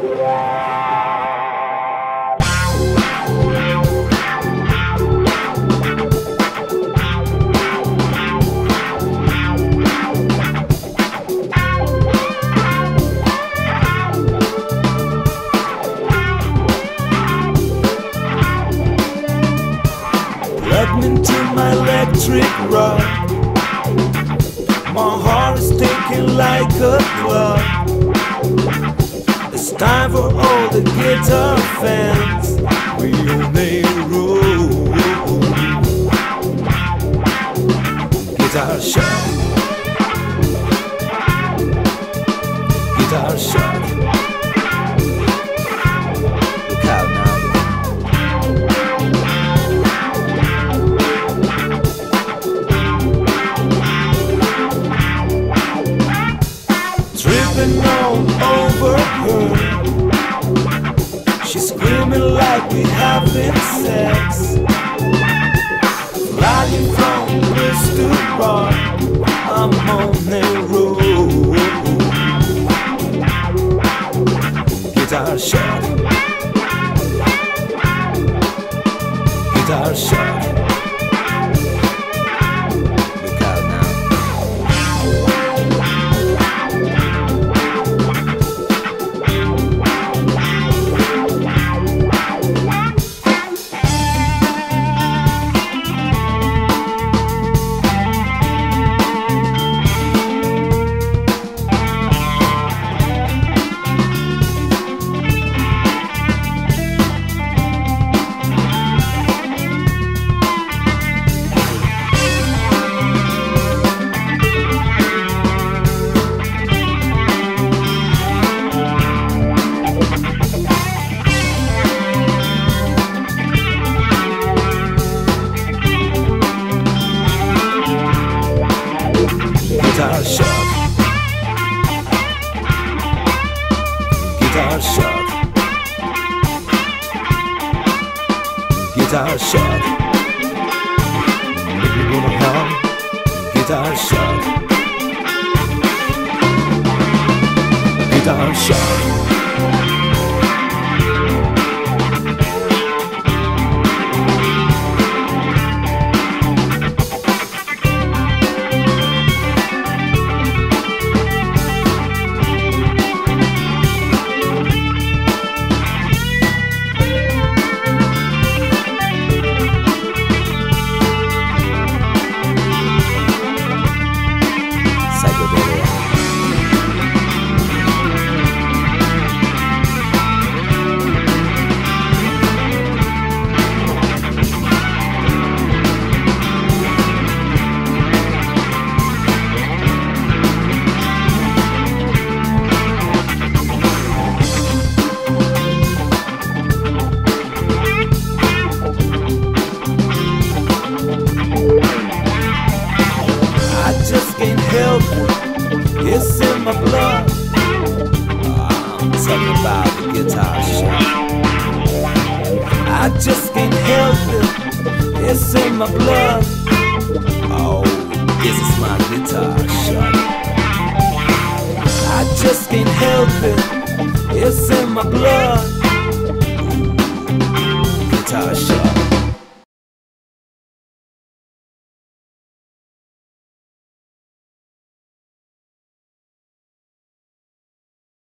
My electric rod. My heart is ticking like a clock. Time for all the guitar fans. We on a roll. Guitar shock. Guitar shock. Tripping all over her. She's screaming like we having sex. Flying from Bristol Bar, I'm on the road. Guitar shock. Guitar shock. Guitar shock. Guitar shock. Make me wanna hum. Guitar shock. Guitar shock. I'm about the guitar shock. I just can't help it. It's in my blood. Oh, this is my guitar shock. I just can't help it. It's in my blood. Guitar shock.